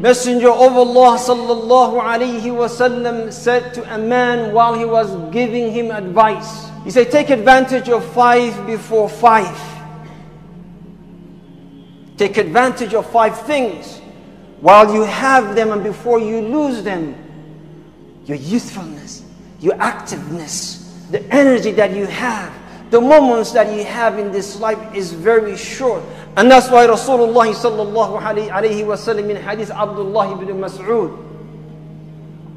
Messenger of Allah sallallahu alayhi wasallam said to a man while he was giving him advice. He said, take advantage of five before five. Take advantage of five things while you have them and before you lose them. Your youthfulness, your activeness, the energy that you have, the moments that you have in this life is very short. And that's why Rasulullah sallallahu alayhi wa sallam in hadith Abdullah ibn Mas'ud,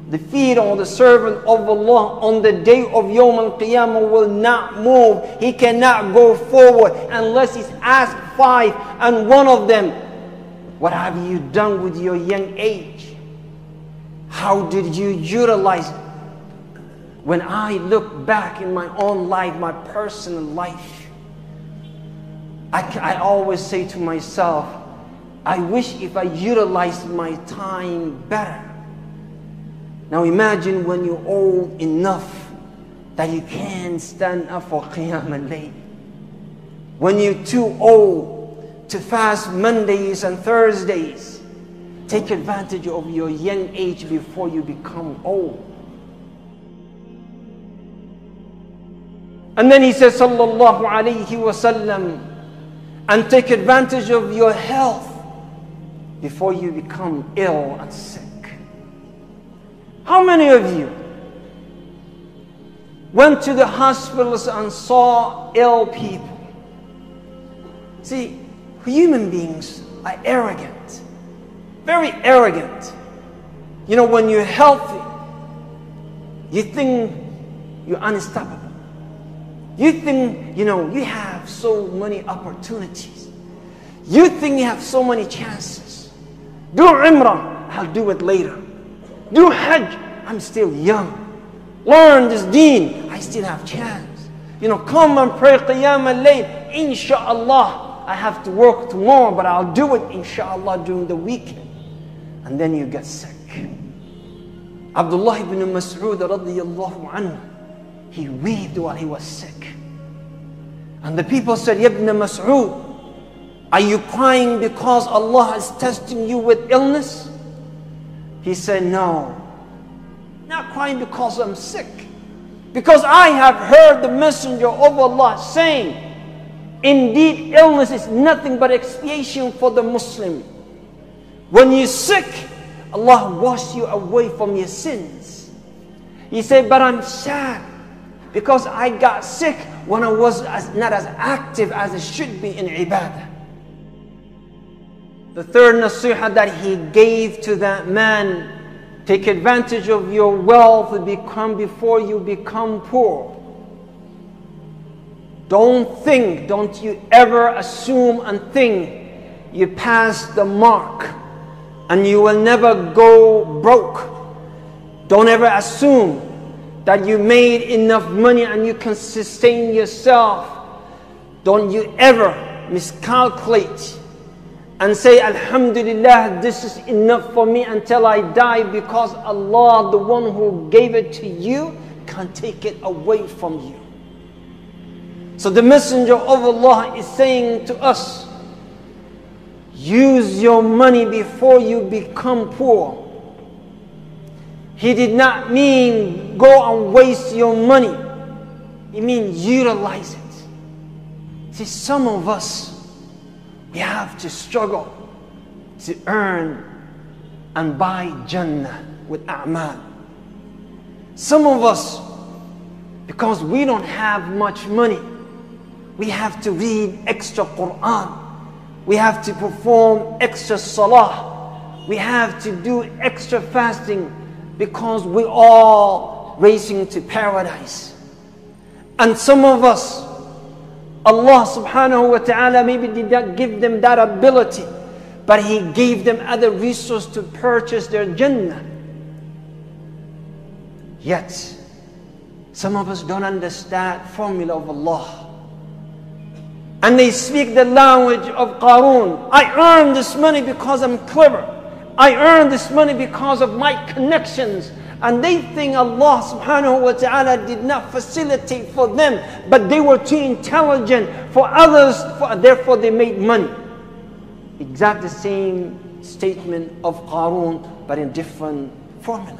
the feet of the servant of Allah on the day of Yawm al-Qiyamah will not move. He cannot go forward unless he's asked five and one of them, what have you done with your young age? How did you utilize it? When I look back in my own life, my personal life, I, I always say to myself, I wish if I utilized my time better. Now imagine when you're old enough that you can't stand up for Qiyam al-Layl. When you're too old to fast Mondays and Thursdays, take advantage of your young age before you become old. And then he says, Sallallahu Alaihi Wasallam, and take advantage of your health before you become ill and sick. How many of you went to the hospitals and saw ill people? See, human beings are arrogant, very arrogant. You know, when you're healthy, you think you're unstoppable. You think, you know, you have so many opportunities. You think you have so many chances. Do Umrah, I'll do it later. Do Hajj, I'm still young. Learn this deen, I still have chance. You know, come and pray Qiyam al-Layl, inshallah. I have to work tomorrow, but I'll do it inshallah during the weekend. And then you get sick. Abdullah ibn Mas'ud he wept while he was sick. And the people said, Ibn Mas'ud, are you crying because Allah is testing you with illness? He said, No. Not crying because I'm sick. Because I have heard the messenger of Allah saying, Indeed, illness is nothing but expiation for the Muslim. When you're sick, Allah washes you away from your sins. He said, But I'm sad because I got sick when I was as, not as active as I should be in ibadah. The third nasiha that he gave to that man take advantage of your wealth become before you become poor. Don't think, don't you ever assume and think you pass the mark and you will never go broke. Don't ever assume that you made enough money and you can sustain yourself. Don't you ever miscalculate and say, Alhamdulillah, this is enough for me until I die because Allah, the one who gave it to you, can take it away from you. So the Messenger of Allah is saying to us, use your money before you become poor. He did not mean go and waste your money. He means utilize it. See, some of us, we have to struggle to earn and buy Jannah with A'mal. Some of us, because we don't have much money, we have to read extra Quran. We have to perform extra salah. We have to do extra fasting because we're all racing to paradise. And some of us, Allah subhanahu wa ta'ala maybe did not give them that ability, but He gave them other resources to purchase their Jannah. Yet, some of us don't understand formula of Allah. And they speak the language of Qarun. I earn this money because I'm clever. I earn this money because of my connections. And they think Allah subhanahu wa ta'ala did not facilitate for them, but they were too intelligent for others, for, therefore they made money. Exactly the same statement of Qarun, but in different formula.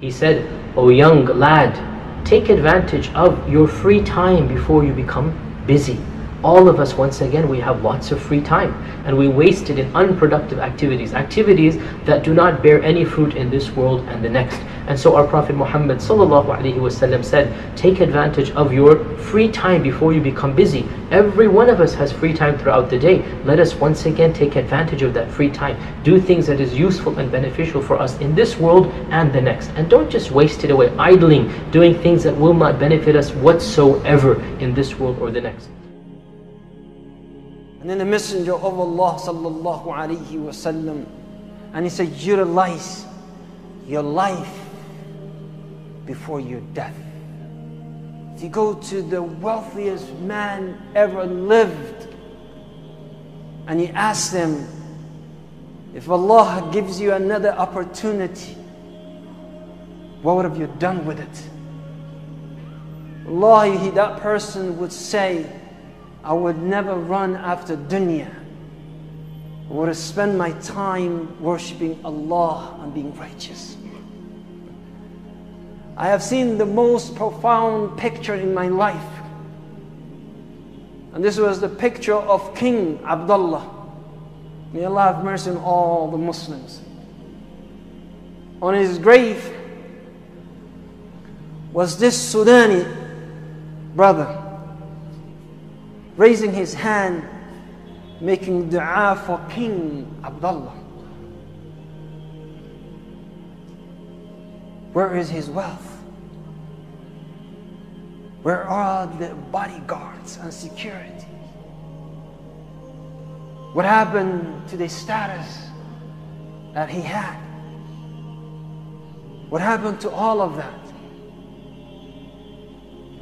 He said, O young lad, take advantage of your free time before you become busy all of us once again we have lots of free time and we waste it in unproductive activities activities that do not bear any fruit in this world and the next. And so our prophet muhammad sallallahu Alaihi Wasallam said take advantage of your free time before you become busy. Every one of us has free time throughout the day. Let us once again take advantage of that free time. Do things that is useful and beneficial for us in this world and the next. And don't just waste it away idling doing things that will not benefit us whatsoever in this world or the next and then the Messenger of Allah sallallahu alaihi wasallam, and he said, "You utilize your life before your death. If you go to the wealthiest man ever lived, and you ask them, if Allah gives you another opportunity, what would have you done with it? Allah, that person would say, I would never run after dunya. I would spend my time worshipping Allah and being righteous. I have seen the most profound picture in my life. And this was the picture of King Abdullah. May Allah have mercy on all the Muslims. On his grave was this Sudani brother raising his hand, making dua for King Abdullah. Where is his wealth? Where are the bodyguards and security? What happened to the status that he had? What happened to all of that?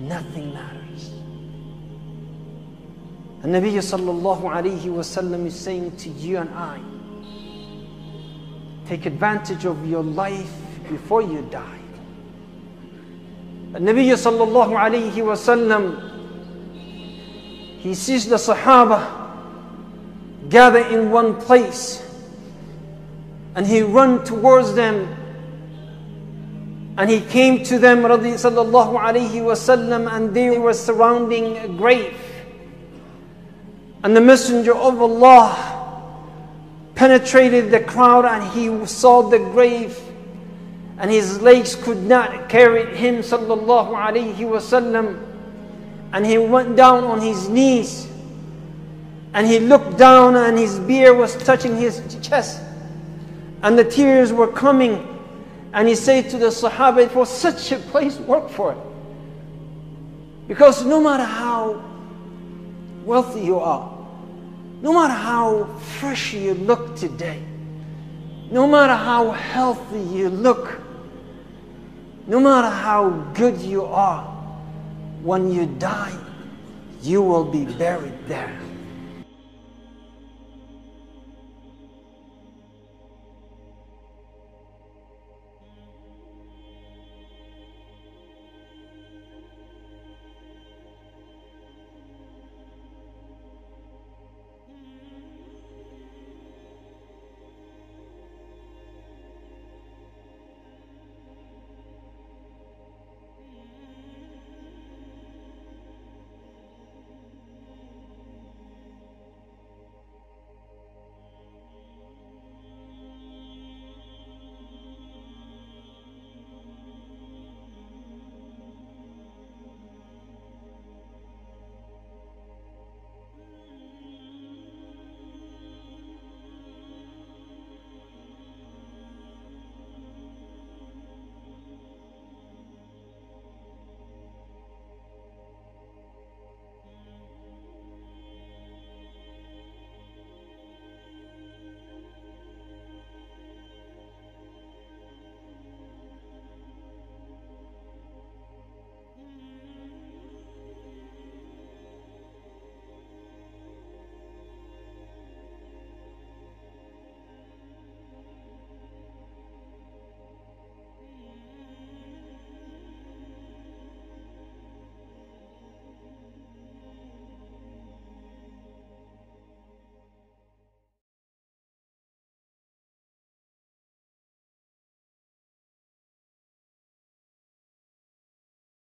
Nothing matters. And Nabi sallallahu alayhi wasallam is saying to you and I, take advantage of your life before you die. And Nabi sallallahu alayhi wasallam, he sees the Sahaba gather in one place and he run towards them and he came to them sallallahu alayhi and they were surrounding a grave and the Messenger of Allah penetrated the crowd and he saw the grave and his legs could not carry him sallallahu alaihi wasallam and he went down on his knees and he looked down and his beard was touching his chest. And the tears were coming. And he said to the sahaba it was such a place work for. It because no matter how wealthy you are, no matter how fresh you look today, no matter how healthy you look, no matter how good you are, when you die, you will be buried there.